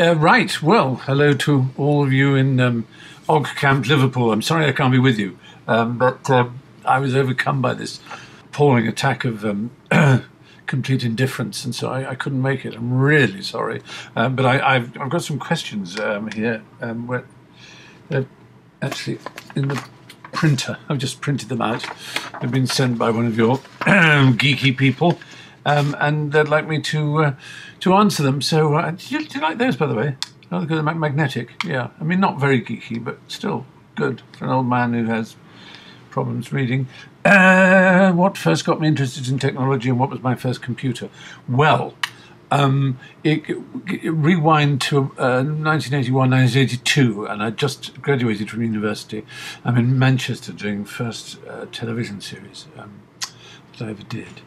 Uh, right. Well, hello to all of you in um, OggCamp, Liverpool. I'm sorry I can't be with you, um, but um, I was overcome by this appalling attack of um, complete indifference, and so I, I, couldn't make it. I'm really sorry, um, but I, have I've got some questions um, here. Where they're actually in the printer. I've just printed them out. They've been sent by one of your geeky people, and they'd like me to uh, to answer them. So, uh, do, you, do, you, like those, by the way? Oh, they're magnetic. Yeah, I mean, not very geeky, but still good for an old man who has problems reading. Uh, what first got me interested in technology and what was my first computer? Well, um, it, it, rewind to uh, 1981, 1982, and I just graduated from university. I'm in Manchester doing first uh, television series um, that I ever did.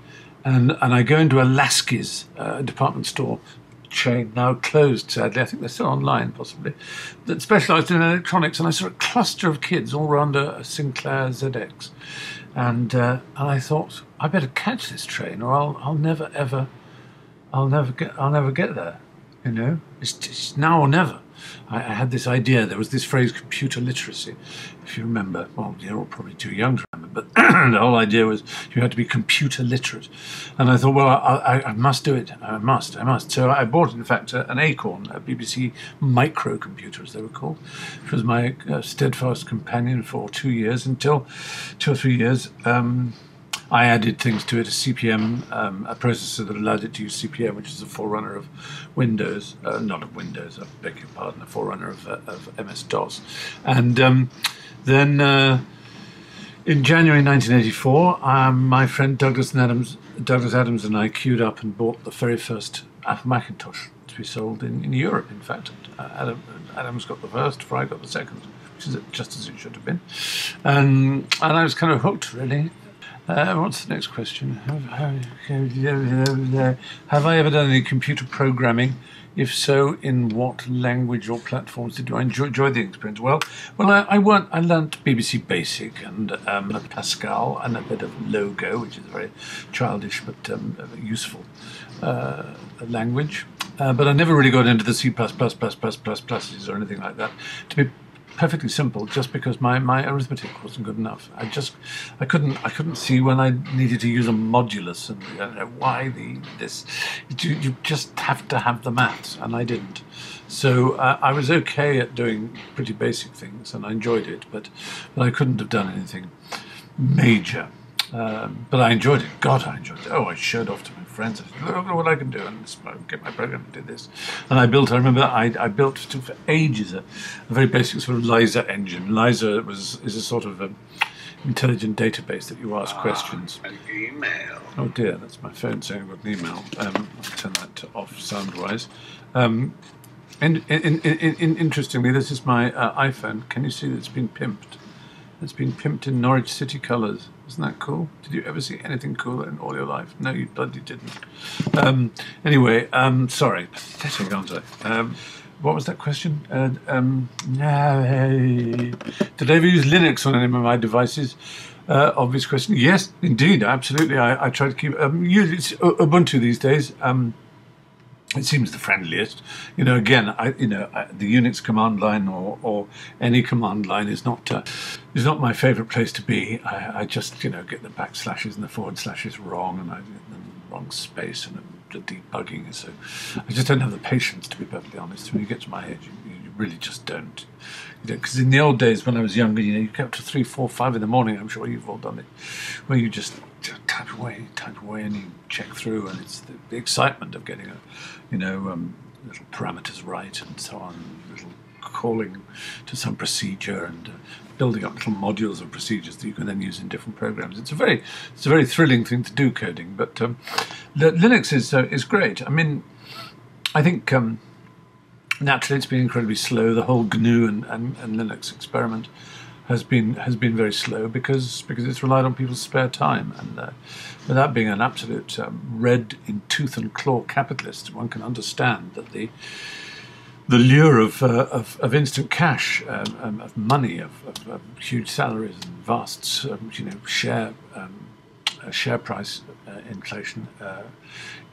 And, and I go into a Lasky's uh, department store chain, now closed, sadly. I think they're still online, possibly, that specialised in electronics. And I saw a cluster of kids all around a, Sinclair ZX. And, uh, and I thought, I better catch this train or I'll, I'll never, ever, I'll never get, I'll never get there. You know, it's, it's now or never. I, I, had this idea. There was this phrase, computer literacy, if you remember. Well, you're all probably too young to remember, but the whole idea was you had to be computer literate. And I thought, well, I, I, I must do it. I must. I must. So I bought, in fact, an Acorn, a BBC microcomputer, as they were called, which was my uh, steadfast companion for two years until two or three years. Um, I added things to it, a CP/M, um, a processor that allowed it to use CP/M, which is a forerunner of Windows, uh, not of Windows, I beg your pardon, a forerunner of, uh, of MS-DOS. And um, then uh, in January 1984, um, my friend Douglas Adams, Douglas Adams and I queued up and bought the very first Apple Macintosh to be sold in, in Europe, in fact. Uh, Adam, Adams got the first, Fry got the second which is just as it should have been. And, and I was kind of hooked, really. Uh, what's the next question? Have, have, have, I ever done any computer programming? If so, in what language or platforms did you enjoy, enjoy the experience? Well, well, I, I, I learned BBC Basic and um, Pascal and a bit of Logo, which is very childish but um, useful uh, language. Uh, but I never really got into the C++ or anything like that. To be perfectly simple just because my, my arithmetic wasn't good enough. I just I couldn't I couldn't see when I needed to use a modulus and know why the this you, you just have to have the maths and I didn't. So uh, I was okay at doing pretty basic things and I enjoyed it, but but I couldn't have done anything major. Um, but I enjoyed it. God, I enjoyed it. Oh, I showed off to my friends. I said, look, what I can do and get my program to do this. And I built, I remember I, I built for ages a, a, very basic sort of Liza engine. Liza was is a sort of a intelligent database that you ask ah, questions. An email. Oh dear, that's my phone saying I've got an email. Um, I'll turn that off sound-wise. Um, and, and, and, interestingly, this is my uh, iPhone. Can you see that it's been pimped? It's been pimped in Norwich City colours. Isn't that cool? Did you ever see anything cooler in all your life? No, you bloody didn't. Um, anyway, um, sorry, pathetic, aren't I? Um, what was that question? Uh, um, did I ever use Linux on any of my devices? Uh, obvious question. Yes, indeed, absolutely. I, I try to keep um, use Ubuntu these days. Um, it seems the friendliest. You know, again, I, you know, I, the Unix command line or, or any command line is not uh, is not my favourite place to be. I, I, just, you know, get the backslashes and the forward slashes wrong, and I the wrong space and the debugging. So I just don't have the patience, to be perfectly honest. When you get to my age, really just don't. Because you know, in the old days, when I was younger, you know, you get up to three, four, five in the morning. I'm sure you've all done it, where you just type away, type away, and you check through, and it's the, the excitement of getting a, you know, um, little parameters right and so on, little calling to some procedure and uh, building up little modules of procedures that you can then use in different programs. It's a very, it's a very thrilling thing to do coding. But um, Linux is uh, is great. I mean, I think. Um, naturally, it's been incredibly slow. The whole GNU and, and, and Linux experiment has been has been very slow because because it's relied on people's spare time and uh, without being an absolute um, red in tooth and claw capitalist, one can understand that the the lure of uh, of, of, instant cash, um, um, of money, of, of, of, huge salaries and vast um, you know share um, uh, share price inflation uh,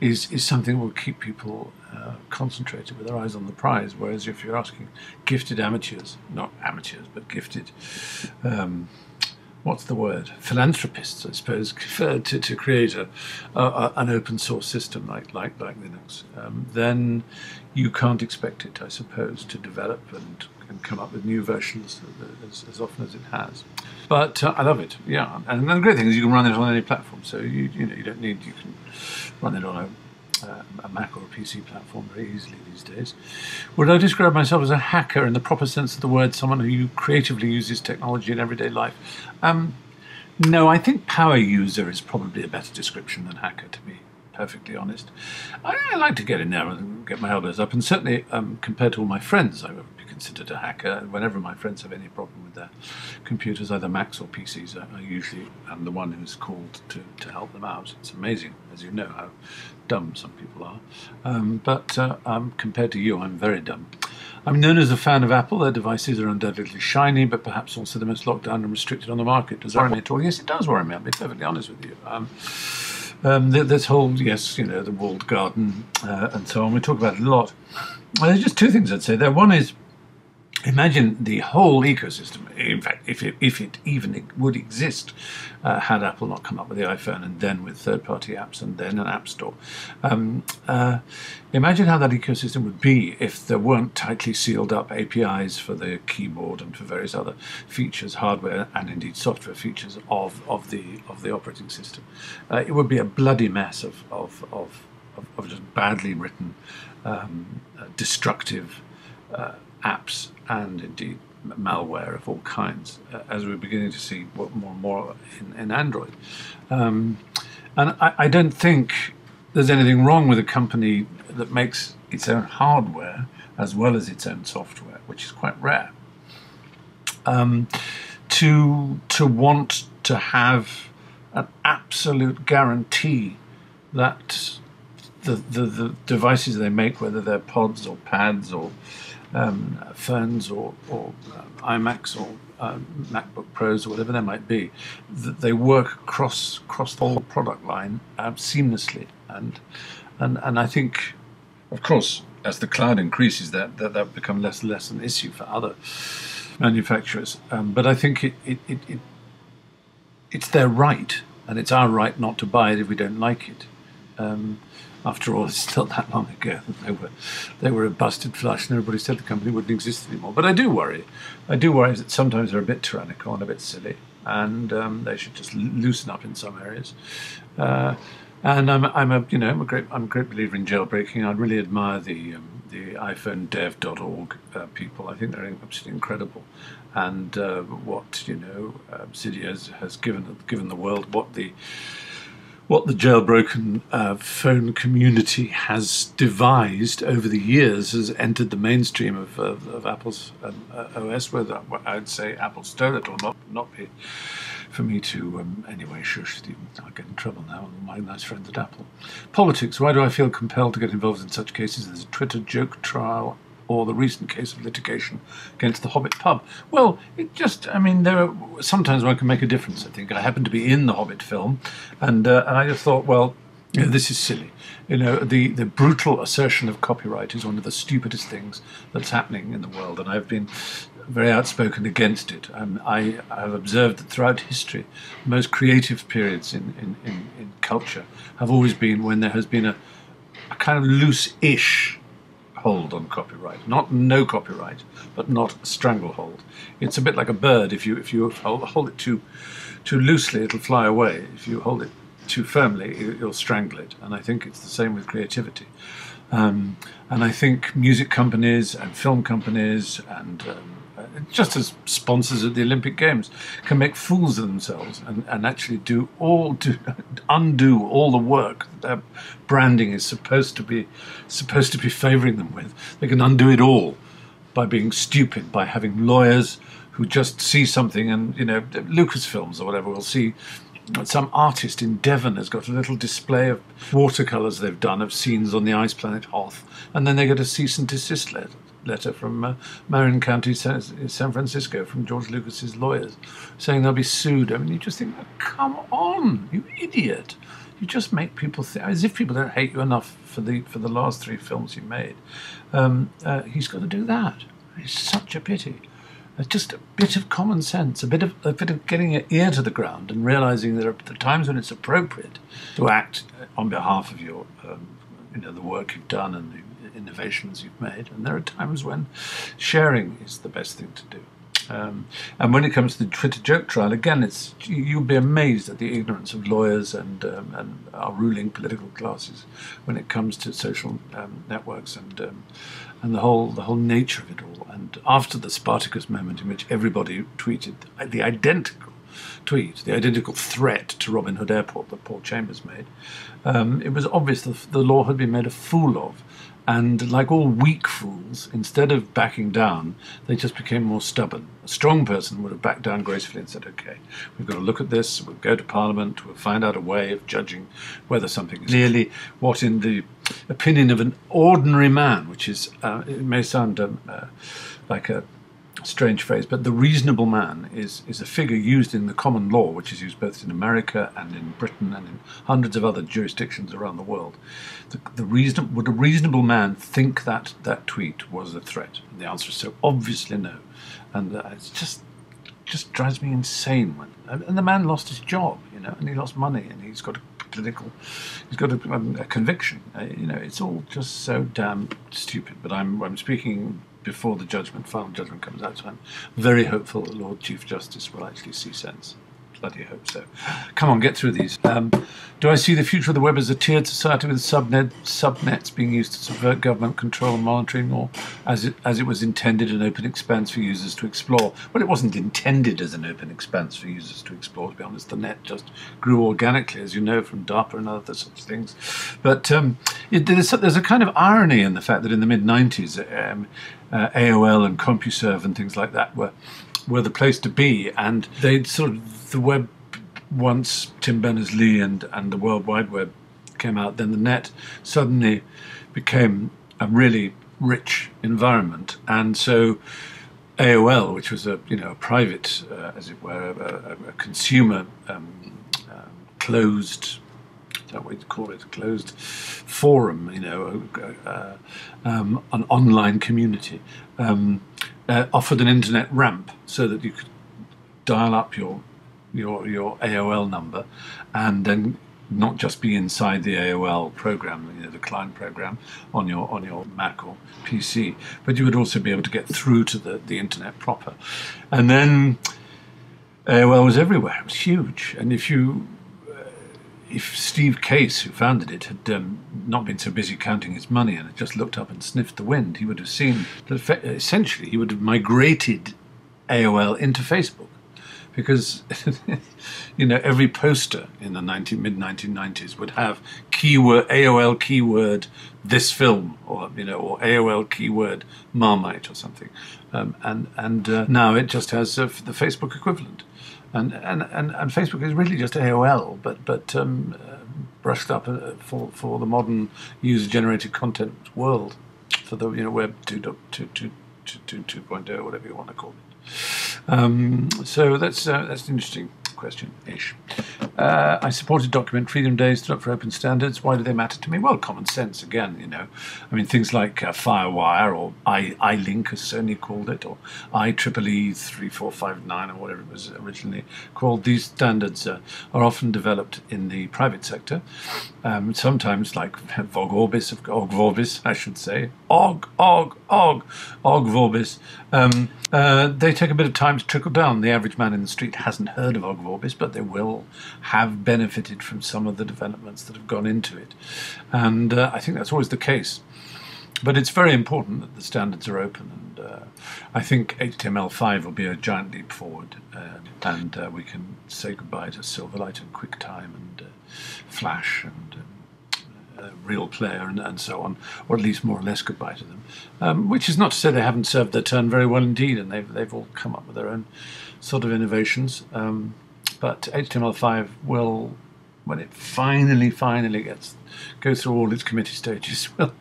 is is something that will keep people uh, concentrated with their eyes on the prize. Whereas if you're asking gifted amateurs, not amateurs, but gifted. Um, what's the word? Philanthropists, I suppose, to, to create a, a, an open source system like like like Linux, um, then you can't expect it, I suppose, to develop and, and come up with new versions as, as often as it has. But uh, I love it, yeah. And the great thing is you can run it on any platform, so you you know you don't need you can run it on a uh, a Mac or a PC platform very easily these days. Would I describe myself as a hacker in the proper sense of the word, someone who creatively uses technology in everyday life? Um, no, I think power user is probably a better description than hacker to be perfectly honest. I, I, like to get in there and get my elbows up, and certainly um, compared to all my friends, I considered a hacker. Whenever my friends have any problem with their computers, either Macs or PCs, I, I usually am the one who's called to, to help them out. It's amazing, as you know, how dumb some people are. Um, but uh, um, compared to you, I'm very dumb. I'm known as a fan of Apple. Their devices are undoubtedly shiny, but perhaps also the most locked down and restricted on the market. Does that worry me at all? Yes, it does worry me. I'll be perfectly honest with you. Um, um, this whole, yes, you know, the walled garden uh, and so on, we talk about it a lot. Well, there's just two things I'd say there. One is imagine the whole ecosystem. In fact, if it, if it even would exist, uh, had Apple not come up with the iPhone and then with third-party apps and then an app store. Um, uh, imagine how that ecosystem would be if there weren't tightly sealed up APIs for the keyboard and for various other features, hardware and indeed software features of, of the of the operating system. Uh, it would be a bloody mess of of of, of, of just badly written, um, uh, destructive uh, apps and indeed malware of all kinds, uh, as we're beginning to see more and more in, in Android. Um, and I, I, don't think there's anything wrong with a company that makes its own hardware as well as its own software, which is quite rare. Um, to to want to have an absolute guarantee that the, the, the devices they make, whether they're pods or pads or um, phones or, or uh, iMacs or uh, MacBook Pros or whatever they might be, that they work across across the whole product line uh, seamlessly. And and and I think, of course, as the cloud increases, that that that become less less an issue for other manufacturers. Um, but I think it, it, it, it it's their right, and it's our right not to buy it if we don't like it. Um, after all, it's not that long ago that they were they were a busted flush, and everybody said the company wouldn't exist anymore. But I do worry. I do worry that sometimes they're a bit tyrannical and a bit silly, and um, they should just loosen up in some areas. Uh, and I'm, I'm a you know I'm a great I'm a great believer in jailbreaking. I really admire the um, the iPhoneDev.org uh, people. I think they're absolutely incredible, and uh, what you know uh, Cydia has, has given given the world what the what the jailbroken uh, phone community has devised over the years has entered the mainstream of, of, of Apple's um, uh, OS, whether I'd say Apple stole it or not, not be for me to, um, anyway, shush, Stephen, I'll get in trouble now, my nice friends at Apple. Politics, why do I feel compelled to get involved in such cases There's a Twitter joke trial or the recent case of litigation against the Hobbit pub. Well, it just, I mean, there are, sometimes one can make a difference, I think. I happened to be in the Hobbit film, and, uh, and I just thought, well, you know, this is silly. You know, the, the brutal assertion of copyright is one of the stupidest things that's happening in the world, and I've been very outspoken against it. Um, I have observed that throughout history, most creative periods in, in, in, in culture have always been when there has been a, a kind of loose-ish hold on copyright. Not no copyright, but not stranglehold. It's a bit like a bird. If you if you hold, it too too loosely, it'll fly away. If you hold it too firmly, you'll strangle it. And I think it's the same with creativity. Um, and I think music companies and film companies and um, just as sponsors at the Olympic Games can make fools of themselves and, and actually do all undo all the work that their branding is supposed to be supposed to be favouring them with. They can undo it all by being stupid, by having lawyers who just see something and you know Lucasfilms or whatever will see some artist in Devon has got a little display of watercolours they've done of scenes on the ice planet Hoth, and then they get a cease and desist letter letter from uh, Marin County, San, San Francisco, from George Lucas's lawyers, saying they'll be sued. I mean, you just think, come on, you idiot! You just make people think as if people don't hate you enough for the for the last three films you made. Um, uh, he's got to do that. It's such a pity. It's just a bit of common sense, a bit of a bit of getting your ear to the ground and realizing that there are the times when it's appropriate to act on behalf of your, um, you know, the work you've done and the innovations you've made, and there are times when sharing is the best thing to do. Um, and when it comes to the Twitter joke trial, again, it's you'll be amazed at the ignorance of lawyers and um, and our ruling political classes when it comes to social um, networks and um, and the whole the whole nature of it all. And after the Spartacus moment, in which everybody tweeted the identical tweet, the identical threat to Robin Hood Airport that Paul Chambers made, um, it was obvious that the law had been made a fool of. And like all weak fools, instead of backing down, they just became more stubborn. A strong person would have backed down gracefully and said, okay, we've got to look at this, we'll go to Parliament, we'll find out a way of judging whether something is clearly what, in the opinion of an ordinary man, which is, uh, it may sound um, uh, like a strange phrase, but the reasonable man is, is a figure used in the common law, which is used both in America and in Britain and in hundreds of other jurisdictions around the world. The, the reason, would a reasonable man think that that tweet was a threat? And the answer is so obviously no. And uh, it's just just drives me insane when and the man lost his job, you know, and he lost money, and he's got a political, he's got a, um, a conviction. Uh, you know, it's all just so damn stupid. But I'm I'm speaking before the judgment, final judgment comes out. So I'm very hopeful that Lord Chief Justice will actually see sense. Bloody hope so. Come on, get through these. Um, do I see the future of the web as a tiered society with subnet, subnets being used to subvert government control and monitoring, or as it, as it was intended, an open expanse for users to explore? Well, it wasn't intended as an open expanse for users to explore, to be honest. The net just grew organically, as you know, from DARPA and other such things. But um, it, there's, there's, a kind of irony in the fact that in the mid 90s, um, uh, AOL and CompuServe and things like that were were the place to be, and they'd sort of the web once Tim Berners Lee and and the World Wide Web came out, then the net suddenly became a really rich environment, and so. AOL, which was a you know a private, uh, as it were, a, a consumer um, uh, closed that we call it, a closed forum, you know, uh, um, an online community, um, uh, offered an internet ramp so that you could dial up your your your AOL number, and then not just be inside the AOL program, you know, the client program on your on your Mac or PC, but you would also be able to get through to the, the internet proper. And then AOL was everywhere; it was huge. And if you if Steve Case, who founded it, had um, not been so busy counting his money and had just looked up and sniffed the wind, he would have seen that essentially he would have migrated AOL into Facebook. Because, you know, every poster in the 19, mid 1990s would have keyword, AOL keyword, this film, or, you know, or AOL keyword, Marmite or something. Um, and and uh, now it just has uh, the Facebook equivalent and and, and, and Facebook is really just AOL, but but um, uh, brushed up uh, for for the modern user generated content world, for the you know Web 2.2, 2.0, whatever you want to call it. Um, so that's uh, that's interesting question ish. Uh, I supported Document Freedom Days, stood up for open standards. Why do they matter to me? Well, common sense again, you know. I mean, things like uh, Firewire or I, iLink, as Sony called it, or IEEE 3459 or whatever it was originally called. These standards uh, are often developed in the private sector. Um, sometimes, like Vog Orbis, Ogg Vorbis, I should say, Og, Og, Og, Ogg Vorbis. Um, uh, they take a bit of time to trickle down. The average man in the street hasn't heard of Ogg Vorbis, but they will have benefited from some of the developments that have gone into it. And uh, I think that's always the case. But it's very important that the standards are open, and uh, I think HTML5 will be a giant leap forward, uh, and uh, we can say goodbye to Silverlight and QuickTime and uh, Flash and uh, Real Player and, and, so on, or at least more or less goodbye to them. Um, which is not to say they haven't served their turn very well indeed, and they've they've all come up with their own sort of innovations. Um, but HTML5 will when it finally, finally gets goes through all its committee stages, will,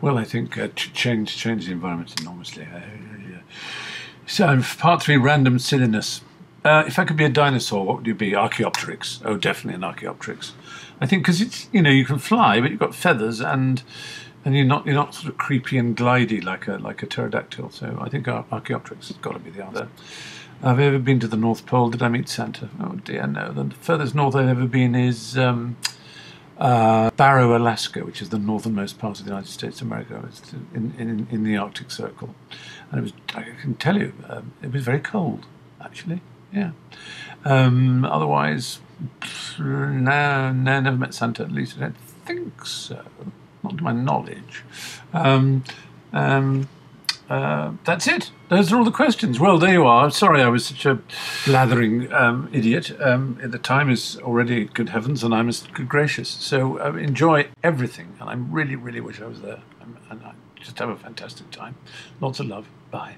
will I think uh, change change the environment enormously. Uh, yeah. So part three, random silliness. Uh, if I could be a dinosaur, what would you be? Archaeopteryx. Oh, definitely an Archaeopteryx. I think because it's you know you can fly, but you've got feathers and and you're not you're not sort of creepy and glidey like a like a pterodactyl. So I think Archaeopteryx has got to be the answer. You ever been to the North Pole? Did I meet Santa? Oh dear, no. The furthest north I've ever been is um, uh, Barrow, Alaska, which is the northernmost part of the United States of America. It's in, in, in the Arctic Circle. And it was, I can tell you, um, it was very cold, actually. Yeah. Um, otherwise, no, no, never met Santa, at least I don't think so. Not to my knowledge. Um, um uh, that's it. Those are all the questions. Well, there you are. Sorry I was such a blathering um, idiot. Um, the time is already, good heavens, and I'm good gracious. So uh, enjoy everything, and I really, really wish I was there. and I just have a fantastic time. Lots of love. Bye.